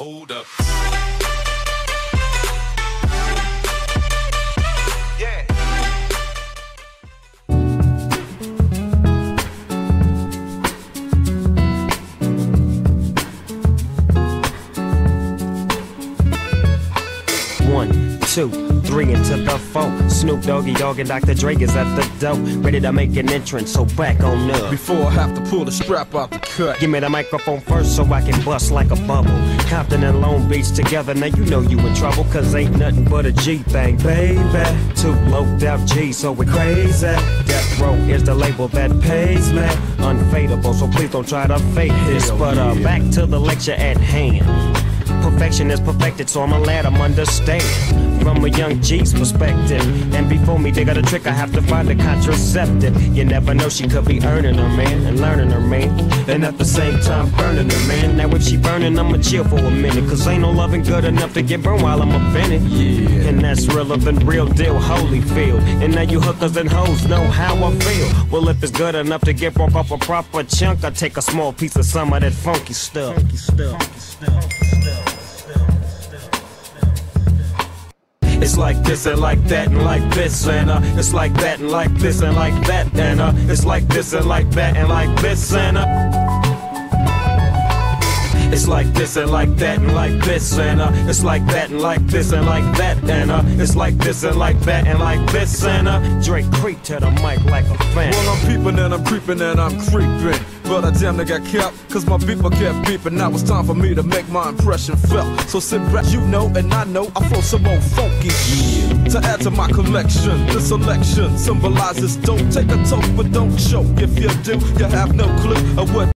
Hold up. Two, three into the four. Snoop Doggy Dogg and Dr. Dre is at the door, ready to make an entrance. So back on up. Before I have to pull the strap out the cut. Give me the microphone first so I can bust like a bubble. Compton and Long Beach together, now you know you in trouble, cause ain't nothing but a G thing, baby. Two loped out G, so we crazy. Death Row is the label that pays me. Unfadable, so please don't try to fake this. Hell But uh, yeah. back to the lecture at hand. Perfection is perfected, so I'ma let 'em understand from a young G's perspective. And before me they got a trick, I have to find a contraceptive. You never know, she could be earning her man and learning her man, and at the same time burning her man. Now if she burning, I'ma chill for a minute, cause ain't no loving good enough to get burned while I'm offended. Yeah. And that's realer than real deal, Holyfield. And now you hookers and hoes know how I feel. Well, if it's good enough to get broke off a proper chunk, I take a small piece of some of that funky stuff. Funky stuff. Funky stuff. It's like this and like that and like this and uh It's like that and like this and like that and uh It's like this and like that and like this and uh it's like this and like that and like this and uh It's like that and like this and like that and uh It's like this and like that and like this and uh Dre creep to the mic like a fan Well, I'm peeping and I'm creeping and I'm creeping. But I damn near got kept, cause my beeper kept beeping. Now it's time for me to make my impression felt. So sit back, you know, and I know I flow some more funky. To add to my collection, this selection symbolizes don't take a toke, but don't choke. If you do, you have no clue of what